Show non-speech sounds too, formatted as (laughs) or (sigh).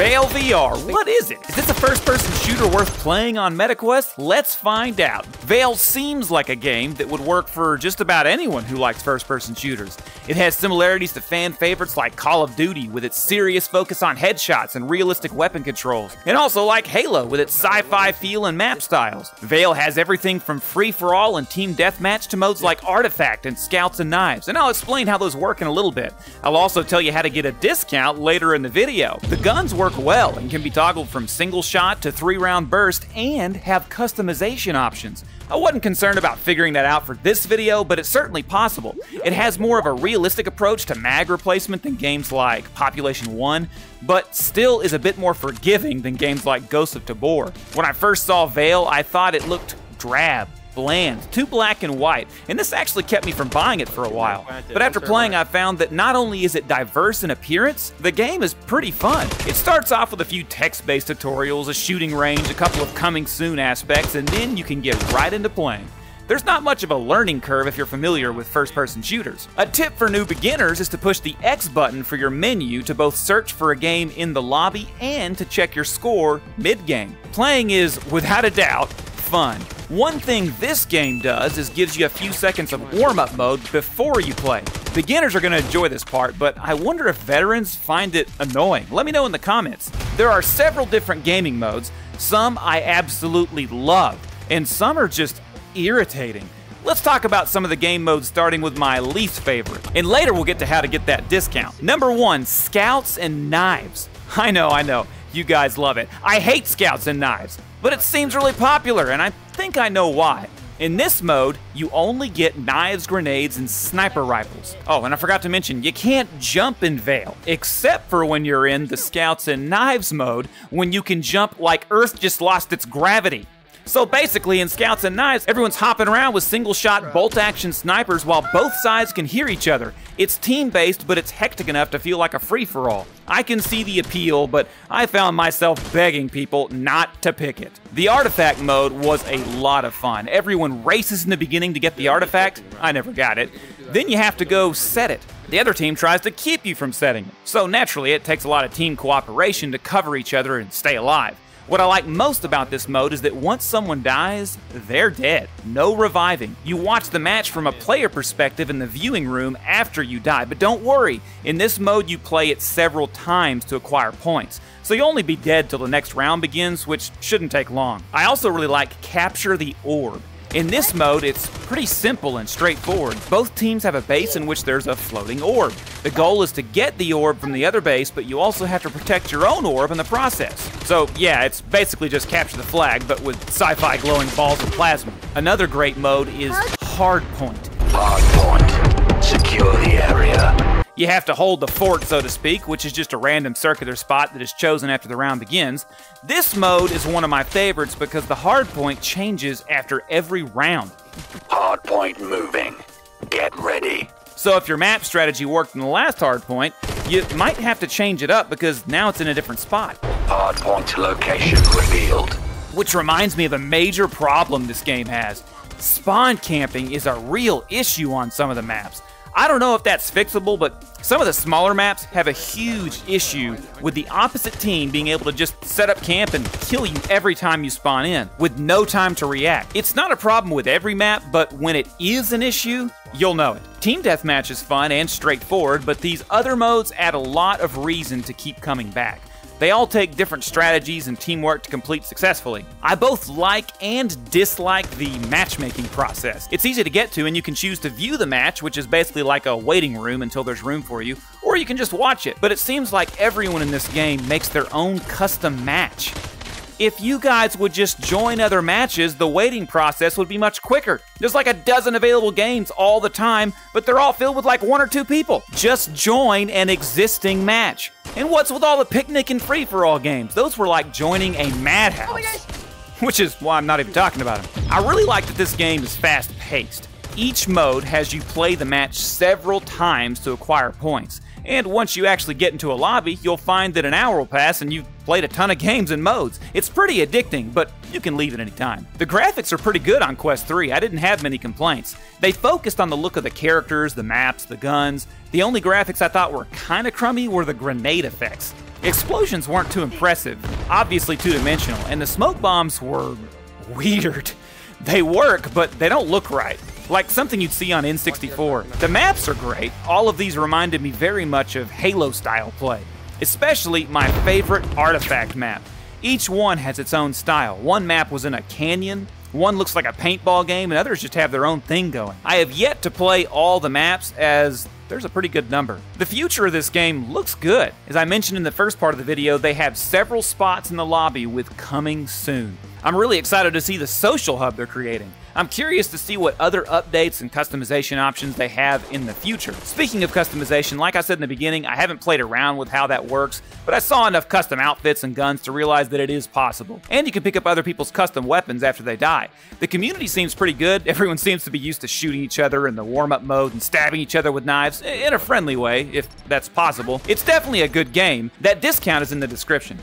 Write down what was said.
Vail VR, what is it? Is this a first person shooter worth playing on MetaQuest? Let's find out. Vail seems like a game that would work for just about anyone who likes first person shooters. It has similarities to fan favorites like Call of Duty with its serious focus on headshots and realistic weapon controls, and also like Halo with its sci fi feel and map styles. Vail has everything from free for all and team deathmatch to modes like Artifact and Scouts and Knives, and I'll explain how those work in a little bit. I'll also tell you how to get a discount later in the video. The guns work well and can be toggled from single shot to three round burst and have customization options. I wasn't concerned about figuring that out for this video, but it's certainly possible. It has more of a realistic approach to mag replacement than games like Population 1, but still is a bit more forgiving than games like Ghost of Tabor. When I first saw Vail, I thought it looked drab, bland, too black and white, and this actually kept me from buying it for a while. But after playing, I found that not only is it diverse in appearance, the game is pretty fun. It starts off with a few text-based tutorials, a shooting range, a couple of coming soon aspects, and then you can get right into playing. There's not much of a learning curve if you're familiar with first person shooters. A tip for new beginners is to push the X button for your menu to both search for a game in the lobby and to check your score mid game. Playing is, without a doubt, fun. One thing this game does is gives you a few seconds of warm-up mode before you play. Beginners are going to enjoy this part, but I wonder if veterans find it annoying. Let me know in the comments. There are several different gaming modes. Some I absolutely love, and some are just irritating. Let's talk about some of the game modes starting with my least favorite. And later we'll get to how to get that discount. Number one, Scouts and Knives. I know, I know. You guys love it. I hate Scouts and Knives, but it seems really popular, and I think I know why. In this mode, you only get knives, grenades, and sniper rifles. Oh, and I forgot to mention, you can't jump in Vail, except for when you're in the Scouts and Knives mode, when you can jump like Earth just lost its gravity. So basically, in Scouts and Knives, everyone's hopping around with single shot bolt action snipers while both sides can hear each other. It's team based, but it's hectic enough to feel like a free for all. I can see the appeal, but I found myself begging people not to pick it. The artifact mode was a lot of fun. Everyone races in the beginning to get the artifact. I never got it. Then you have to go set it. The other team tries to keep you from setting it. So naturally, it takes a lot of team cooperation to cover each other and stay alive. What I like most about this mode is that once someone dies, they're dead. No reviving. You watch the match from a player perspective in the viewing room after you die, but don't worry. In this mode, you play it several times to acquire points. So you'll only be dead till the next round begins, which shouldn't take long. I also really like Capture the Orb. In this mode, it's pretty simple and straightforward. Both teams have a base in which there's a floating orb. The goal is to get the orb from the other base, but you also have to protect your own orb in the process. So yeah, it's basically just capture the flag, but with sci-fi glowing balls of plasma. Another great mode is Hardpoint. Hardpoint. Secure the area. You have to hold the fort, so to speak, which is just a random circular spot that is chosen after the round begins. This mode is one of my favorites because the hardpoint changes after every round. Hardpoint moving. Get ready. So if your map strategy worked in the last hardpoint, you might have to change it up because now it's in a different spot. Hardpoint location revealed. Which reminds me of a major problem this game has. Spawn camping is a real issue on some of the maps. I don't know if that's fixable, but some of the smaller maps have a huge issue with the opposite team being able to just set up camp and kill you every time you spawn in, with no time to react. It's not a problem with every map, but when it is an issue, you'll know it. Team Deathmatch is fun and straightforward, but these other modes add a lot of reason to keep coming back. They all take different strategies and teamwork to complete successfully. I both like and dislike the matchmaking process. It's easy to get to, and you can choose to view the match, which is basically like a waiting room until there's room for you, or you can just watch it. But it seems like everyone in this game makes their own custom match. If you guys would just join other matches, the waiting process would be much quicker. There's like a dozen available games all the time, but they're all filled with like one or two people. Just join an existing match. And what's with all the picnic and free for all games? Those were like joining a madhouse. Oh Which is why I'm not even talking about them. I really like that this game is fast paced. Each mode has you play the match several times to acquire points. And once you actually get into a lobby, you'll find that an hour will pass and you've played a ton of games and modes. It's pretty addicting, but you can leave at any time. The graphics are pretty good on Quest 3. I didn't have many complaints. They focused on the look of the characters, the maps, the guns. The only graphics I thought were kinda crummy were the grenade effects. Explosions weren't too impressive, obviously two dimensional, and the smoke bombs were (laughs) weird. They work, but they don't look right. Like something you'd see on N64. The maps are great. All of these reminded me very much of Halo style play, especially my favorite artifact map. Each one has its own style. One map was in a canyon, one looks like a paintball game, and others just have their own thing going. I have yet to play all the maps as there's a pretty good number. The future of this game looks good. As I mentioned in the first part of the video, they have several spots in the lobby with coming soon. I'm really excited to see the social hub they're creating. I'm curious to see what other updates and customization options they have in the future. Speaking of customization, like I said in the beginning, I haven't played around with how that works, but I saw enough custom outfits and guns to realize that it is possible. And you can pick up other people's custom weapons after they die. The community seems pretty good. Everyone seems to be used to shooting each other in the warm-up mode and stabbing each other with knives, in a friendly way, if that's possible. It's definitely a good game. That discount is in the description.